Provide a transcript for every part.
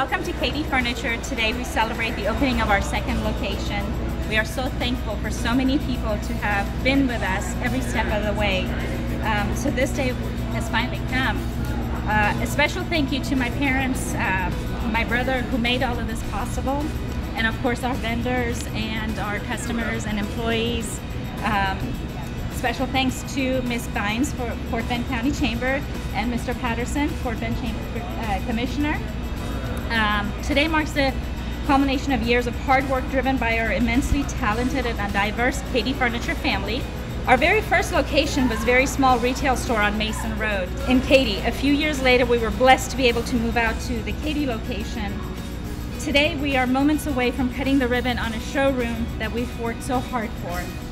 Welcome to Katy Furniture. Today we celebrate the opening of our second location. We are so thankful for so many people to have been with us every step of the way. Um, so this day has finally come. Uh, a special thank you to my parents, uh, my brother who made all of this possible, and of course our vendors and our customers and employees. Um, special thanks to Ms. Bynes for Fort Bend County Chamber and Mr. Patterson, Fort Bend Chamber uh, Commissioner. Um, today marks the culmination of years of hard work driven by our immensely talented and diverse Katy Furniture family. Our very first location was a very small retail store on Mason Road in Katy. A few years later, we were blessed to be able to move out to the Katy location. Today, we are moments away from cutting the ribbon on a showroom that we've worked so hard for.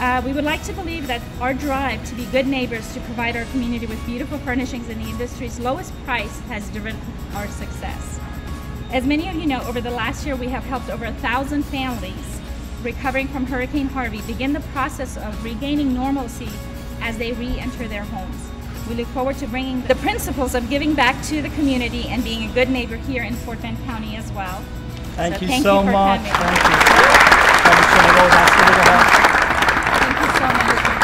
Uh, we would like to believe that our drive to be good neighbors to provide our community with beautiful furnishings in the industry's lowest price has driven our success. As many of you know, over the last year we have helped over a thousand families recovering from Hurricane Harvey begin the process of regaining normalcy as they re-enter their homes. We look forward to bringing the principles of giving back to the community and being a good neighbor here in Fort Bend County as well. Thank So you thank so you for much. coming. Thank you. Commissioner Rose, ask you to help. Thank you so much for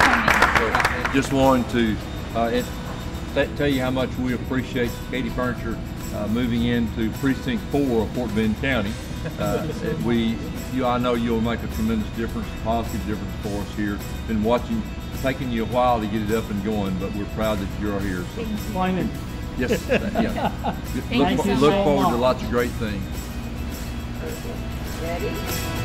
coming. Just wanted to uh, it- th- tell you how much we appreciate Katy Furniture uh, moving into precinct four of Fort Bend County. Uh, we, you, I know you'll make a tremendous difference, positive difference for us here. Been watching, taking you a while to get it up and going, but we're proud that you're here. So, Disappointed. yes, yeah. Thank Look, you fo- so look much. forward to lots of great things. Ready? One, two,